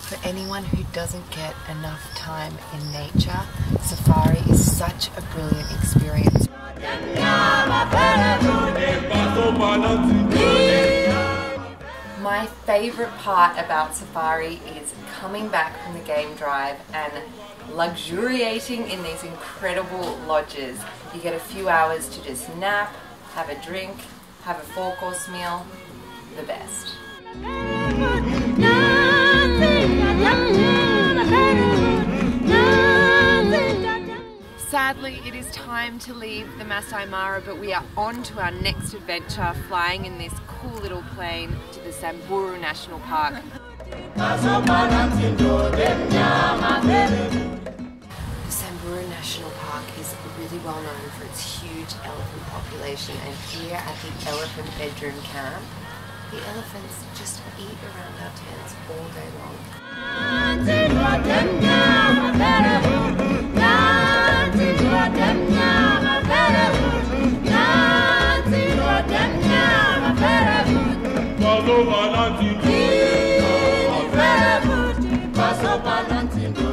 For anyone who doesn't get enough time in nature, safari is such a brilliant experience. My favourite part about safari is coming back from the game drive and luxuriating in these incredible lodges. You get a few hours to just nap, have a drink, have a four course meal, the best. Sadly, it is time to leave the Masai Mara, but we are on to our next adventure, flying in this cool little plane to the Samburu National Park. The Samburu National Park is really well known for its huge elephant population, and here at the Elephant Bedroom Camp, the elephants just eat around our tents all day long. Paso balanti do dem